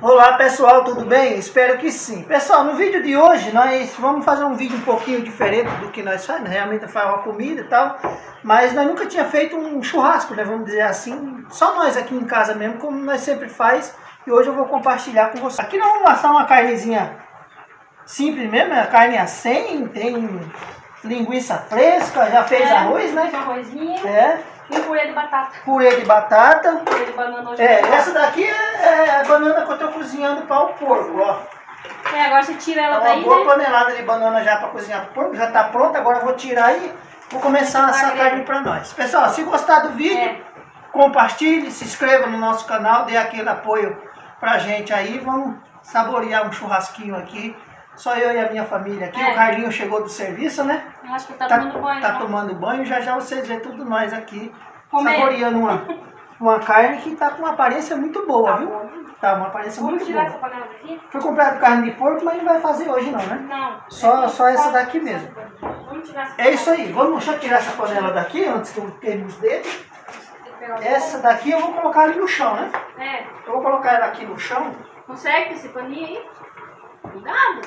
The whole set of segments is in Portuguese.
Olá pessoal, tudo bem? Espero que sim. Pessoal, no vídeo de hoje nós vamos fazer um vídeo um pouquinho diferente do que nós fazemos, realmente faz uma comida e tal, mas nós nunca tinha feito um churrasco, né? Vamos dizer assim, só nós aqui em casa mesmo, como nós sempre faz, e hoje eu vou compartilhar com vocês. Aqui nós vamos assar uma carnezinha simples mesmo, a carne a 100, tem linguiça fresca, já fez É, arroz, né? Arrozinho É, e purê de batata. purê de batata. Purê de banana hoje. É, essa daqui é, é a banana que eu tô cozinhando para o porco, ó. É, agora você tira É ela uma daí, boa né? panelada de banana já para cozinhar pro porco, já tá pronta, agora eu vou tirar e vou começar a assar carne para nós. Pessoal, se gostar do vídeo, É. compartilhe, se inscreva no nosso canal, dê aquele apoio pra gente aí, vamos saborear um churrasquinho aqui. Só eu e a minha família aqui, É. o Carlinho chegou do serviço, né? Eu acho que tá, Tá, tomando banho. tá né? tomando banho, já já vocês vê tudo nós aqui, Comendo. saboreando uma, uma carne que tá com uma aparência muito boa, Tá viu? bom. Tá, uma aparência Vamos muito tirar boa. essa panela daqui? Foi comprado carne de porco, mas não vai fazer hoje não, né? Não. Só- É, só essa daqui mesmo. Vamos tirar essa É isso aí, vamos deixa eu tirar essa panela daqui antes que eu queime os dedos. Essa daqui eu vou colocar ali no chão, né? É. Eu vou colocar ela aqui no chão. Consegue esse paninho aí? Cuidado.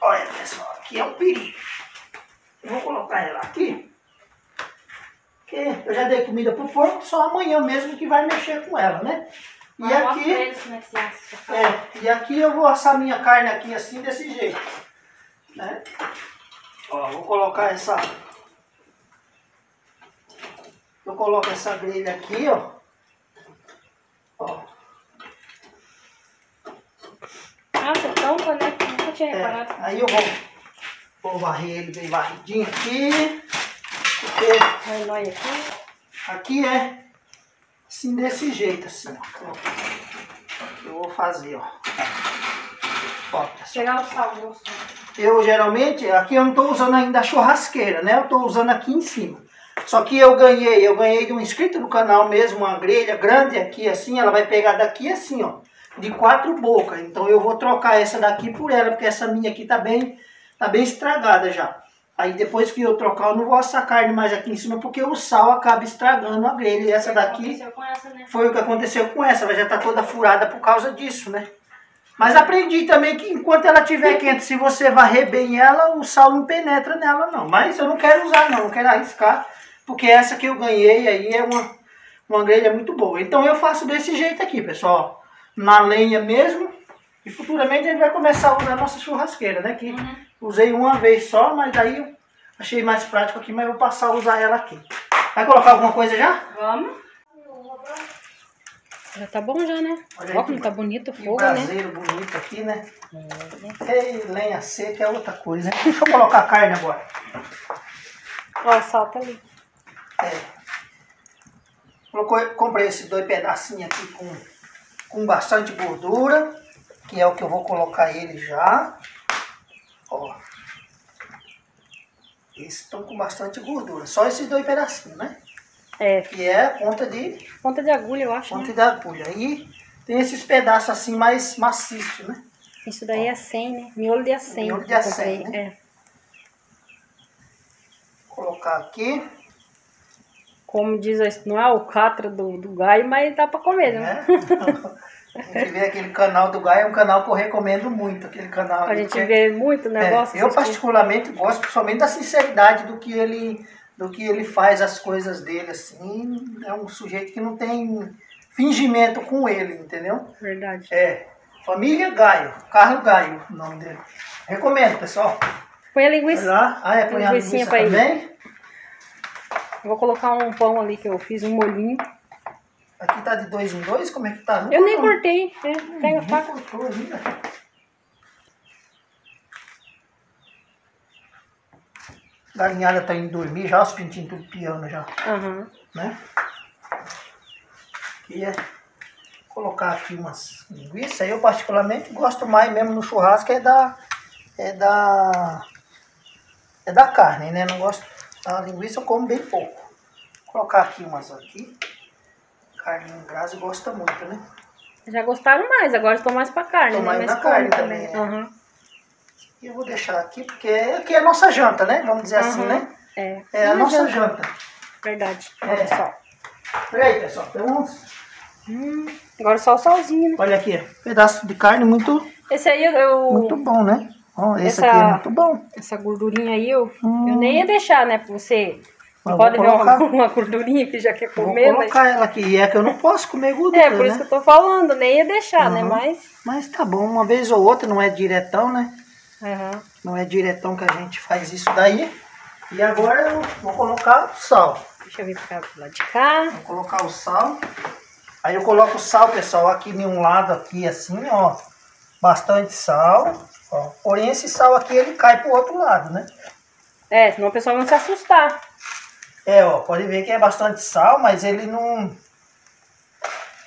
Olha pessoal, aqui é um perigo. Eu vou colocar ela aqui. Porque eu já dei comida pro porco, só amanhã mesmo que vai mexer com ela, né? E Mas aqui, como é é, e aqui eu vou assar minha carne aqui assim, desse jeito. Né? Ó, vou colocar essa... Eu coloco essa grelha aqui, ó. Ó, Ah, você tampa, né? Nunca tinha É, reparado. aí eu vou, vou varrer ele bem varridinho aqui. Vai nós aqui. aqui é assim desse jeito, assim, ó. Eu vou fazer, ó. Ó. Pegar o sal. Eu geralmente, aqui eu não estou usando ainda a churrasqueira, né? Eu estou usando aqui em cima. Só que eu ganhei, eu ganhei de um inscrito do canal mesmo, uma grelha grande aqui assim, ela vai pegar daqui assim, ó, de quatro bocas. Então eu vou trocar essa daqui por ela, porque essa minha aqui tá bem, tá bem estragada já. Aí depois que eu trocar, eu não vou assar carne mais aqui em cima, porque o sal acaba estragando a grelha. E essa daqui essa, né? foi o que aconteceu com essa, ela já tá toda furada por causa disso, né? Mas aprendi também que enquanto ela estiver quente, se você varrer bem ela, o sal não penetra nela não. Mas eu não quero usar não, não quero arriscar, porque essa que eu ganhei aí é uma, uma grelha muito boa. Então eu faço desse jeito aqui, pessoal. Na lenha mesmo. E futuramente a gente vai começar a usar a nossa churrasqueira, né? Que Uhum. Usei uma vez só, mas daí eu achei mais prático aqui, mas eu vou passar a usar ela aqui. Vai colocar alguma coisa já? Vamos. Já tá bom já, né? Olha aí como que- tá bonito o fogo, né? braseiro bonito aqui, né? Ei, lenha seca é outra coisa. hein? Deixa eu colocar a carne agora. Ó, o sal tá ali. É. Colocou, comprei esses dois pedacinhos aqui com, com bastante gordura, que é o que eu vou colocar ele já. Ó. Esses estão com bastante gordura. Só esses dois pedacinhos, né? É, Que é ponta de, ponta de agulha, eu acho, ponta né? de agulha. Aí tem esses pedaços assim mais maciços, né? Isso daí é 100, né? Miolo de acém. Miolo de eu acém, né? Colocar aqui. Como diz, não é alcatra do, do gai, mas dá pra comer, né? né? A gente vê aquele canal do Gaia, é um canal que eu recomendo muito, aquele canal. A gente que é- vê muito é, negócio. eu assistir. particularmente gosto principalmente da sinceridade do que ele do que ele faz as coisas dele assim. É um sujeito que não tem fingimento com ele, entendeu? Verdade. É. Família Gaio, Carlos Gaio, o nome dele. Recomendo, pessoal. Põe a Vai linguiça. lá. Ah, é, põe a linguiça ele. também. Eu vou colocar um pão ali que eu fiz, um molhinho. Aqui tá de dois em dois, como é que tá? Não Eu nem cortei. né? Pega a não faca. cortou ainda. Galinhada tá indo dormir já, os pintinhos tudo piando já, Aham. né? Queria colocar aqui umas linguiças. Eu particularmente gosto mais mesmo no churrasco é da é da é da carne, né? Não gosto da linguiça, eu como bem pouco. Vou colocar aqui umas aqui. Carlinho Grazi gosta muito, né? Já gostaram mais, agora estou mais pra carne. Tô né? mais Mas na come carne também, é. Aham. E eu vou deixar aqui porque aqui é a nossa janta, né? Vamos dizer assim, Aham. né? É. É a nossa janta. janta. Verdade. É. Olha só. Olha aí, pessoal. Tem uns, Hum, agora só o salzinho, né? Olha aqui, pedaço de carne muito, Esse aí eu... eu- muito bom, né? Ó, esse Essa- aqui é muito bom. Essa gordurinha aí eu, Hum. eu nem ia deixar, né? Pra você. Mas Pode vou ver uma, colocar. uma gordurinha que já quer Vou comer, mas... colocar ela aqui. E é que eu não posso comer gordura, É, por né? isso que eu tô falando, nem ia deixar, né? Uhum. Mas... Mas tá bom, uma vez ou outra, não é diretão, né? Aham. Não é diretão que a gente faz isso daí. E agora eu vou colocar o sal. Deixa eu vir pra cá, pro lado de cá. Vou colocar o sal. Aí eu coloco o sal, pessoal, aqui em um lado aqui assim, ó. Bastante sal. Ó. Porém esse sal aqui ele cai pro outro lado, né? É, senão o pessoal vai se assustar. É, ó, pode ver que é bastante sal, mas ele não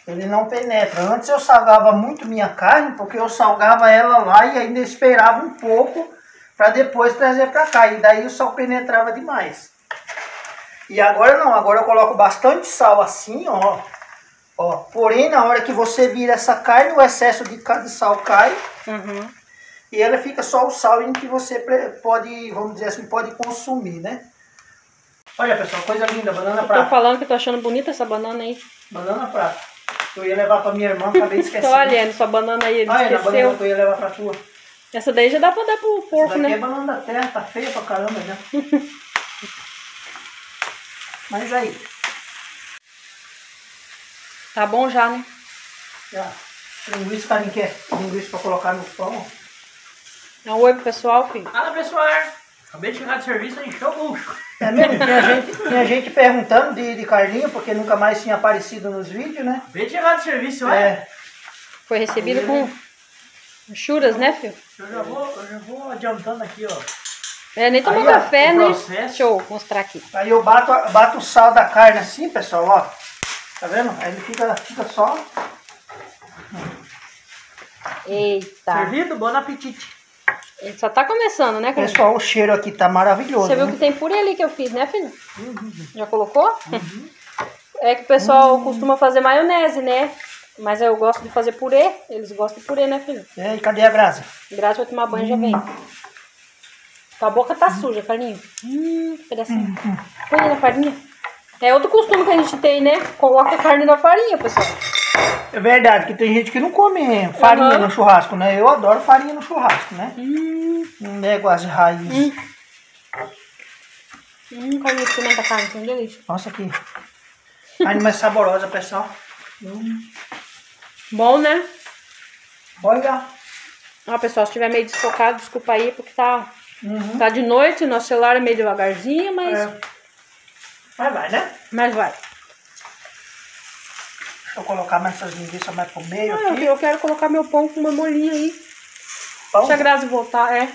ele não penetra. Antes eu salgava muito minha carne, porque eu salgava ela lá e ainda esperava um pouco para depois trazer para cá. E daí o sal penetrava demais. E agora não, agora eu coloco bastante sal assim, ó. Ó, porém na hora que você vira essa carne, o excesso de, sal cai Uhum. e ela fica só o sal em que você pode, vamos dizer assim, pode consumir, né? Olha pessoal, coisa linda, banana prata. tô falando que tô achando bonita essa banana aí. Banana prata. Eu ia levar pra minha irmã, acabei esquecer. Tô olhando sua banana aí, ele Ah, é, na banana esqueceu. que eu ia levar pra tua. Essa daí já dá pra dar pro Essa porco, daqui é né? banana da terra, tá feia pra caramba já. Mas aí, Tá bom já, né? já. Linguiça, carinho quer linguiça pra colocar no pão. Dá um oi pro pessoal, filho. Fala pessoal, acabei de chegar de serviço e encheu o bucho. É mesmo? Tinha gente, tinha gente perguntando de, de Carlinho, porque nunca mais tinha aparecido nos vídeos, né? Acabei de chegar de serviço, olha. É, Foi recebido com churas, né, filho? Eu já vou, eu já vou adiantando aqui, ó. É, nem tomou café, né? Deixa eu mostrar aqui. aí eu bato, bato o sal da carne assim, pessoal, ó. Tá vendo? Aí ele fica, fica só. Eita. Servido, bom apetite. Ele só tá começando, né, Carlinhos? Pessoal, o cheiro aqui tá maravilhoso. Você viu né? que tem purê ali que eu fiz, né, filho? Já colocou? É que o pessoal costuma fazer maionese, né? Mas eu gosto de fazer purê. Eles gostam de purê, né, filho? E aí, cadê a brasa? Graças vai tomar banho já vem. Tua boca tá suja, Carlinhos. Hum, pedacinho. Põe aí na farinha. É outro costume que a gente tem, né? Coloca a carne na farinha, pessoal. É verdade que tem gente que não come farinha Aham. no churrasco, né? Eu adoro farinha no churrasco, né? Hum, Não nego as raízes. hum, Carlinhos, pimenta a carne, que delícia. Nossa, que carne mais saborosa, pessoal. Bom, né? Olha. Ó, pessoal, se estiver meio desfocado, desculpa aí, porque tá, Uhum. tá de noite, nosso celular é meio devagarzinho, mas, É. Mas vai, né? mas vai. Deixa eu colocar mais essas linguiças mais pro meio Ah, aqui. eu quero colocar meu pão com uma molinha aí. Pão. Deixa a Grazi voltar, é.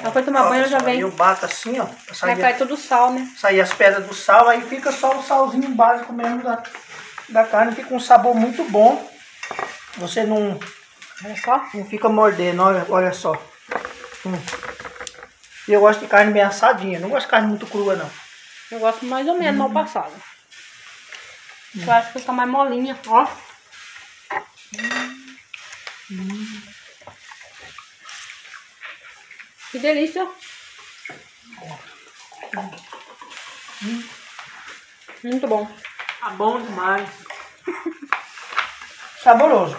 Ela foi tomar Ó, banho, já aí vem. Eu bato assim, ó. Sair, cai todo o sal, né? sair as pedras do sal, aí fica só o salzinho básico mesmo da, da carne. Fica um sabor muito bom. Você não, Olha só. não fica mordendo, olha, olha só. Hum. E eu gosto de carne bem assadinha, não gosto de carne muito crua, não. Eu gosto mais ou menos Hum. mal passado. Eu acho que fica mais molinha, ó. Que delícia. Muito bom. Tá bom demais. Saboroso.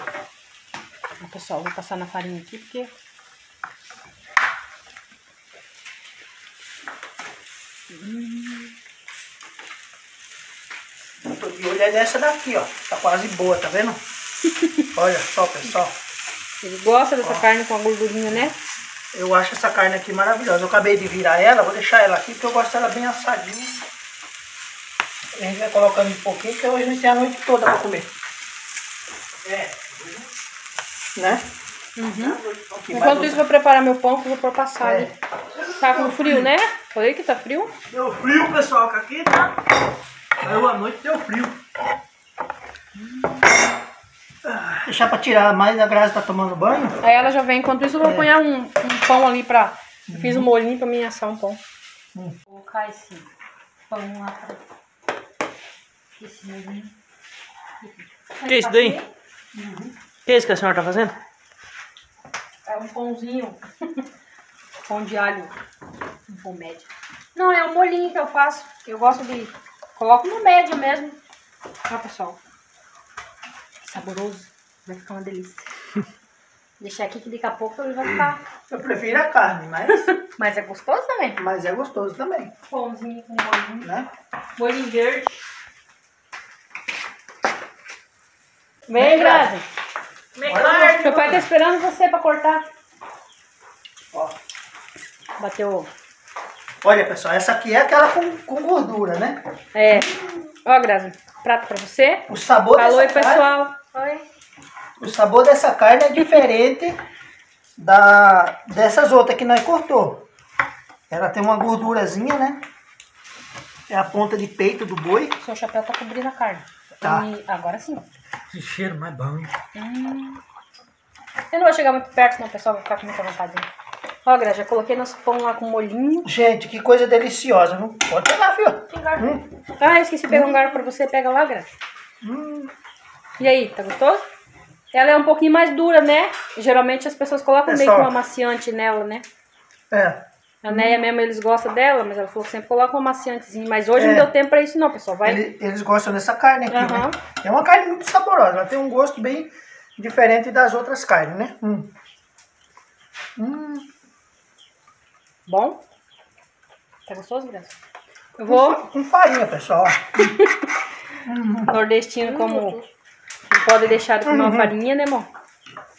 Pessoal, vou passar na farinha aqui porque Eu é nessa daqui, ó. Tá quase boa, tá vendo? Olha só, pessoal. ele gosta dessa carne com a gordurinha, né? Eu acho essa carne aqui maravilhosa. Eu acabei de virar ela, vou deixar ela aqui porque eu gosto dela bem assadinha. A gente vai colocando um pouquinho, porque hoje a gente tem a noite toda pra comer. É. Né? Uhum. Mais Enquanto isso, vou preparar meu pão que eu vou pôr passar É. ali. Tá com frio, né? Falei que tá frio? Deu frio, pessoal, que aqui tá. Caiu a noite, deu frio. Deixar pra tirar mais, a Graça tá tomando banho. Aí ela já vem. Enquanto isso, eu vou É. pôr um, um pão ali pra... eu Fiz um molhinho pra mim assar um pão. Hum. Vou colocar esse pão lá pra... Esse molhinho. Que é isso daí? O que é isso que a senhora tá fazendo? É um pãozinho. pão de alho. Um pão médio. Não, é um molhinho que eu faço. Eu gosto de... Coloco no médio mesmo. Ó, pessoal. saboroso. Vai ficar uma delícia. Deixar aqui que daqui a pouco ele vai ficar. Eu prefiro a carne, mas, Mas é gostoso também. mas é gostoso também, Pãozinho com molhinho. né? Molhinho verde. Vem, Vem, Grazi. Olha, Meu pai tá esperando você pra cortar. Ó. Bateu. Olha, pessoal, essa aqui é aquela com, com gordura, né? É. Ó, Grazi. Prato pra você. O sabor Falou aí, dessa carne, pessoal. Oi. o sabor dessa carne é diferente da dessas outras que nós cortou. Ela tem uma gordurazinha, né? É a ponta de peito do boi. Seu chapéu tá cobrindo a carne. Tá. E agora sim. Que cheiro mais bom. Hum. Eu não vou chegar muito perto, não, pessoal. Vai ficar com muita vontade. Ó, Grazi, já coloquei nosso pão lá com molhinho. Gente, que coisa deliciosa, não pode pegar, filho. Hum, Ah, eu esqueci de pegar um garfo pra você. Pega lá, Grazi. hum. E aí, tá gostoso? Ela é um pouquinho mais dura, né? Geralmente as pessoas colocam meio que um amaciante nela, né? É, A Neia mesmo, eles gostam dela, mas ela falou que sempre coloca um amaciantezinho. Mas hoje É. não deu tempo pra isso não, pessoal. Vai. ele- eles gostam dessa carne aqui, Aham. né? É uma carne muito saborosa, ela tem um gosto bem diferente das outras carnes, né? Hum. Hum. Bom? Tá gostoso, Graça? Eu vou Com farinha, pessoal. nordestino como não pode deixar de comer uma Uhum. farinha, né, amor?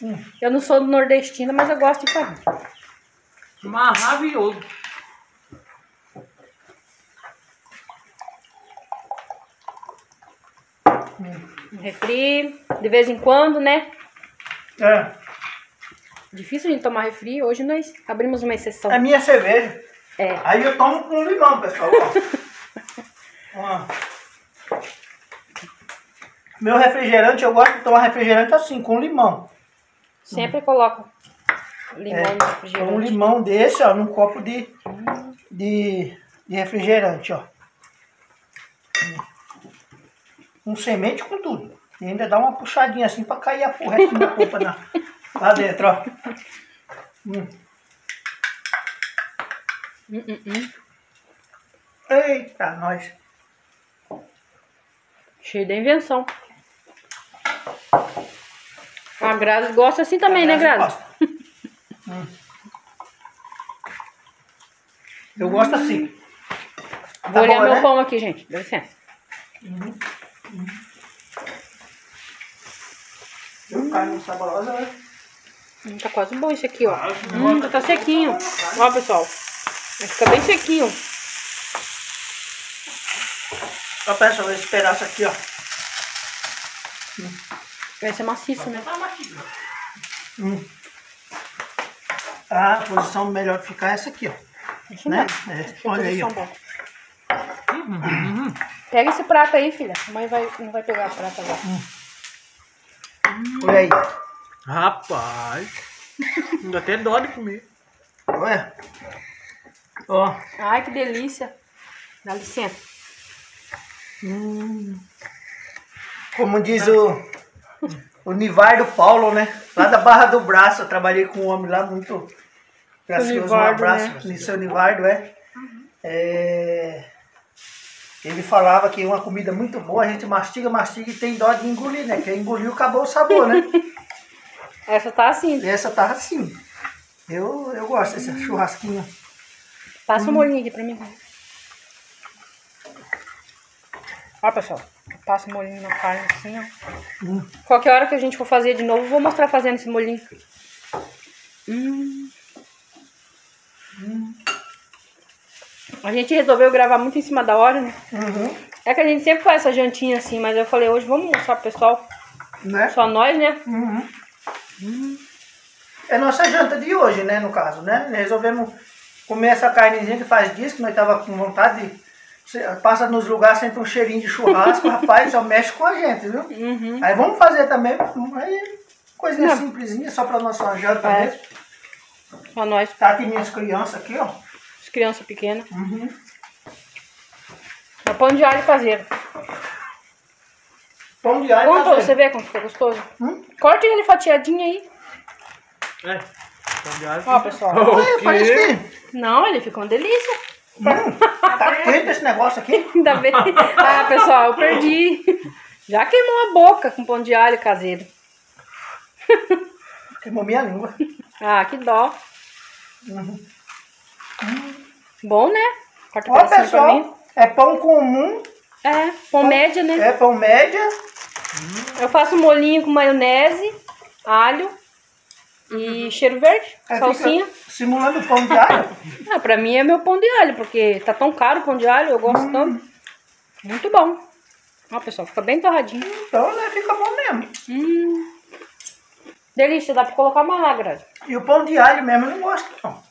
Hum. Eu não sou nordestina, mas eu gosto de farinha. Maravilhoso. Um refri, de vez em quando, né? É. Difícil a gente tomar refri. Hoje nós abrimos uma exceção. É minha cerveja. É. Aí eu tomo com limão, pessoal. Meu refrigerante, eu gosto de tomar refrigerante assim, com limão. Sempre coloco limão É, no refrigerante. um limão desse, ó, num copo de, de, de refrigerante, ó. Com semente com tudo. E ainda dá uma puxadinha assim pra cair a resto da polpa na, lá dentro, ó. Hum. Hum, hum, hum. Eita, nós. Cheio da invenção. A Grazi gosta assim também, né, Grazi? Hum. Eu gosto assim. Vou Tá olhar boa, meu né? pão aqui, gente. Dá licença. Meu carne saborosa, né? Hum, tá quase bom esse aqui, ó. Hum, tá sequinho. Ó, pessoal. Vai ficar bem sequinho. Só peço esse pedaço aqui, ó. Vai ser maciço, né? Hum. Ah, a posição melhor de ficar é essa aqui, ó. Isso Né? É, olha aí, ó. um pouco. Pega esse prato aí, filha. A mãe vai, não vai pegar o prato agora. Olha aí. Rapaz. Ainda até dó de comer. Olha. Ó. Ai, que delícia. Dá licença. Como diz o, o Nivardo Paulo, né? Lá da Barra do Braço, eu trabalhei com um homem lá muito gracioso. Um abraço, né? né? seu Nivardo, é. É, Ele falava que uma comida muito boa, a gente mastiga, mastiga e tem dó de engolir, né? Que engoliu, acabou o sabor, né? Essa tá assim. Essa tava assim. Eu, eu gosto desse churrasquinho. Passa Hum. o molhinho aqui pra mim. Ó, pessoal. Passa o molhinho na carne assim, ó. Hum. Qualquer hora que a gente for fazer de novo, vou mostrar fazendo esse molhinho. Hum. A gente resolveu gravar muito em cima da hora, né? Uhum. É que a gente sempre faz essa jantinha assim, mas eu falei, hoje vamos mostrar pro pessoal. Né? Só nós, né? Uhum. É nossa janta de hoje, né, no caso, né? Resolvemos comer essa carnezinha que faz dias, que nós tava com vontade de... Passa nos lugares, sente um cheirinho de churrasco, rapaz, só mexe com a gente, viu? Uhum. Aí vamos fazer também, aí, coisinha Não. simplesinha, só pra nossa janta É. mesmo. Só nós, Tá aqui minhas crianças aqui, ó. as crianças pequenas. Uhum. É pão de alho caseiro. Pão de alho caseiro. você ver como ficou gostoso? Hum? Corte ele fatiadinho aí. É. Pão de alho. Ó, pessoal. Ué, parece que Não, ele ficou uma delícia. hum, tá quente esse negócio aqui. Ainda bem. Ah, pessoal, eu perdi. Já queimou a boca com pão de alho caseiro. Queimou minha língua. Ah, que dó. Bom, né? Corta Ó, pessoal, é pão comum, É, pão média, né? é pão média. Eu faço um molinho com maionese, alho e cheiro verde, Aí salsinha. simulando pão de alho. Ah, pra mim é meu pão de alho, porque tá tão caro o pão de alho, eu gosto tanto. Muito bom. Ó, pessoal, fica bem torradinho. Então, né, fica bom mesmo. Hum. Delícia, dá pra colocar uma lá, Grazi. E o pão de alho mesmo eu não gosto, não.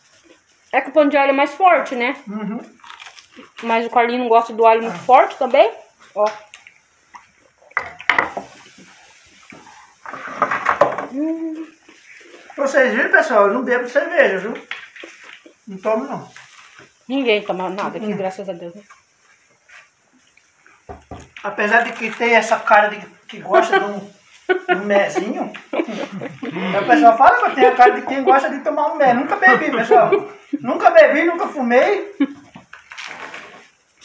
É que o pão de alho é mais forte, né? Uhum. Mas o Carlinho não gosta do alho muito forte também. Ó. Pra vocês viram, pessoal, eu não bebo cerveja, viu? Não tomo, não. Ninguém toma nada aqui, graças a Deus. Né? Apesar de que tem essa cara de que gosta de um, um mezinho. O pessoal fala que eu tenho a cara de quem gosta de tomar um mé. Nunca bebi, pessoal. Nunca bebi, nunca fumei.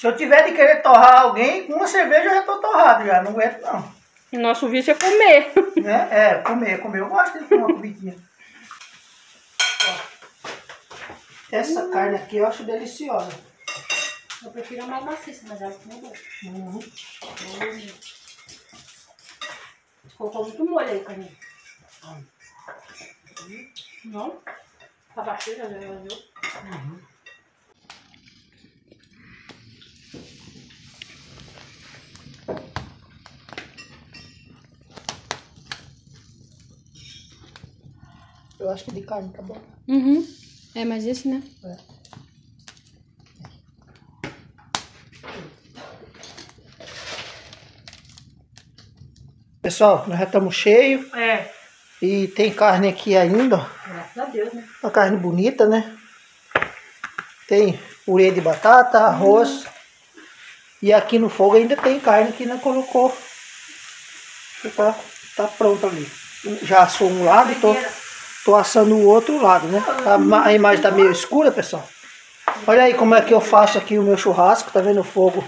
Se eu tiver de querer torrar alguém, com uma cerveja eu já tô torrado já. Não aguento, não. O nosso vício é comer. Né? É, comer, comer. Eu gosto de tomar uma comidinha. Essa carne aqui eu acho deliciosa. Eu prefiro a mais maciça, mas ela não boa. Uhum. Colocou muito molho aí, Carlinho. Não? Tá baixinho, já viu? Eu acho que de carne tá bom. Uhum. É, mas esse, né? É. Pessoal, nós já estamos cheios É. e tem carne aqui ainda, ó. Graças a Deus, né? uma carne bonita, né? Tem purê de batata, arroz. E aqui no fogo ainda tem carne que não colocou. Tá, tá pronto ali. Já assou um lado e tô, tô assando o outro lado, né? A, ma- a imagem tá meio escura, pessoal. Olha aí como é que eu faço aqui o meu churrasco, tá vendo o fogo?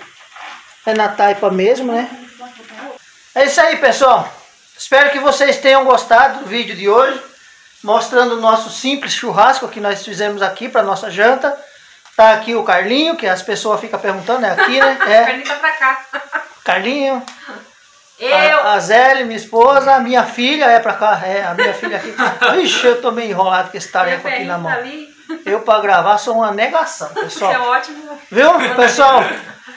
É na taipa mesmo, né? É isso aí, pessoal. Espero que vocês tenham gostado do vídeo de hoje, mostrando o nosso simples churrasco que nós fizemos aqui para nossa janta. Tá aqui o Carlinho, que as pessoas ficam perguntando, é aqui, né? É, Carlinho tá pra cá. Carlinho, Eu! a, a Zélia, minha esposa, a minha filha é pra cá, é, a minha filha aqui. Ixi, eu tô meio enrolado com esse tarefa aqui na mão. Tá. Eu pra gravar sou uma negação, pessoal. Isso é ótimo. Viu, pessoal?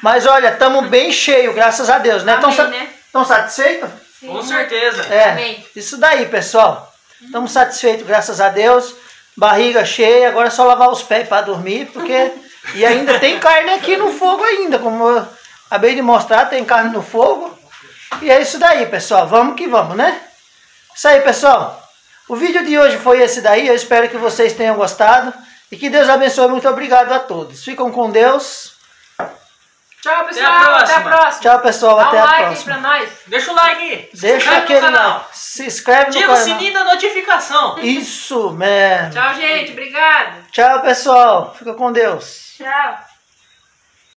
Mas olha, estamos bem cheio, graças a Deus, né? Estão Amém, né? satisfeitos? Com certeza. É, Amém. isso daí, pessoal. Estamos satisfeitos, graças a Deus. Barriga cheia, agora é só lavar os pés para dormir, porque. E ainda tem carne aqui no fogo ainda, como eu acabei de mostrar, tem carne no fogo. E é isso daí, pessoal. Vamos que vamos, né? Isso aí, pessoal. O vídeo de hoje foi esse daí. Eu espero que vocês tenham gostado. E que Deus abençoe. Muito obrigado a todos. Ficam com Deus. Tchau, pessoal. Até a Até a próxima. próxima. Tchau, pessoal. Dá Até um a like aí próxima. pra nós. Deixa o like. se Deixa inscreve aquele no canal. like. Se inscreve no Ativa o canal. sininho da notificação. Isso, man. Tchau, gente. Obrigado. Tchau, pessoal. Fica com Deus. Tchau.